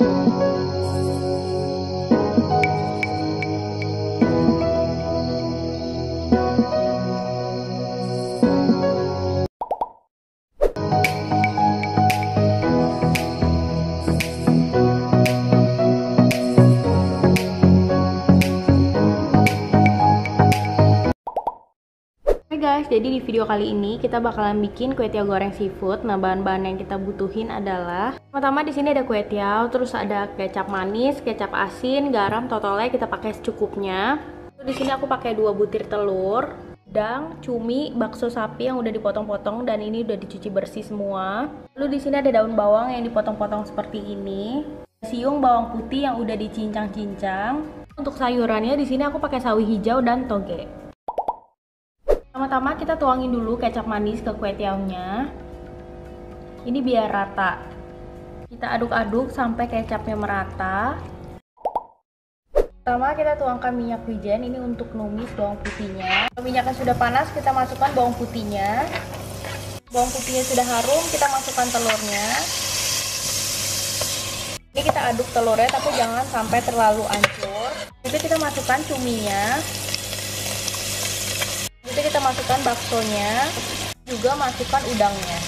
you. Guys, jadi di video kali ini kita bakalan bikin kue tiaw goreng seafood. Nah, bahan-bahan yang kita butuhin adalah pertama di sini ada kue tiaw, terus ada kecap manis, kecap asin, garam, totalnya kita pakai secukupnya. Di sini aku pakai dua butir telur, udang, cumi, bakso sapi yang udah dipotong-potong dan ini udah dicuci bersih semua. Lalu di sini ada daun bawang yang dipotong-potong seperti ini. Siung bawang putih yang udah dicincang-cincang. Untuk sayurannya di sini aku pakai sawi hijau dan toge. Pertama-tama kita tuangin dulu kecap manis ke kue tiaunya. Ini biar rata. Kita aduk-aduk sampai kecapnya merata. Pertama kita tuangkan minyak wijen ini untuk numis bawang putihnya. Minyaknya sudah panas kita masukkan bawang putihnya. Bawang putihnya sudah harum kita masukkan telurnya. Ini kita aduk telurnya tapi jangan sampai terlalu hancur. Itu kita masukkan cuminya itu kita masukkan baksonya juga masukkan udangnya.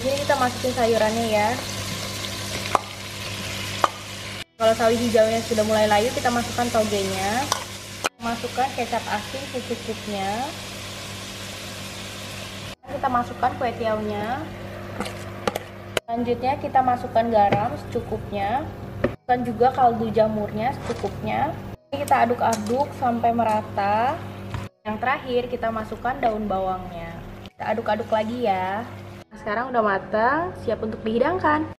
Jadi kita masukin sayurannya ya. Kalau sawi hijaunya sudah mulai layu kita masukkan togenya masukkan kecap asin secukupnya. Kita masukkan kue tiaunya. Selanjutnya kita masukkan garam secukupnya. Dan juga kaldu jamurnya secukupnya. Kita aduk-aduk sampai merata yang terakhir kita masukkan daun bawangnya. Kita aduk-aduk lagi ya. Sekarang udah matang, siap untuk dihidangkan.